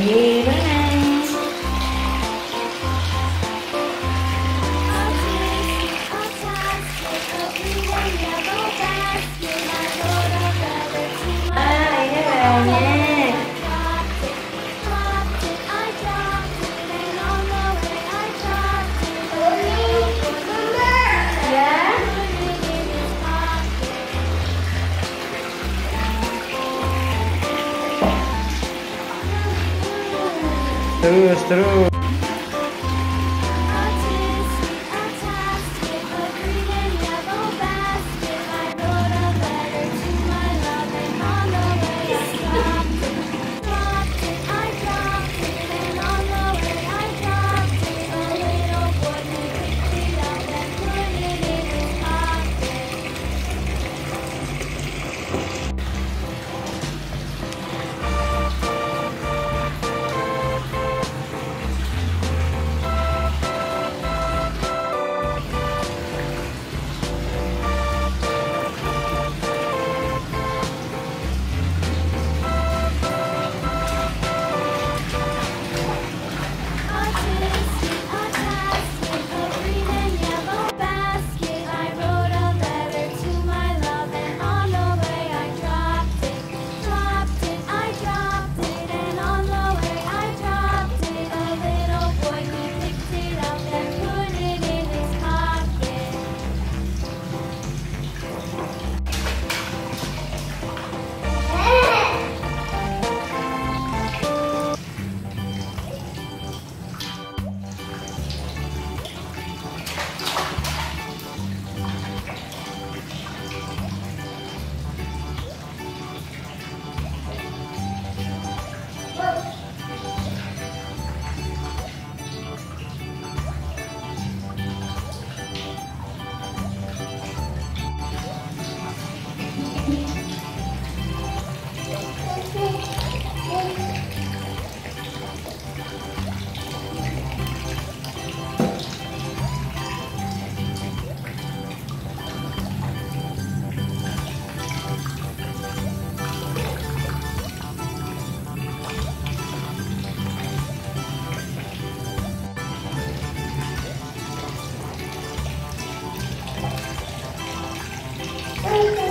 Yeah. True. True. You.